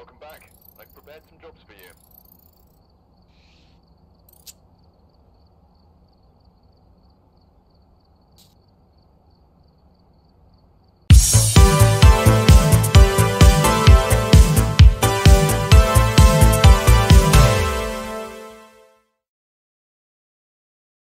Welcome back. I've prepared some jobs for you.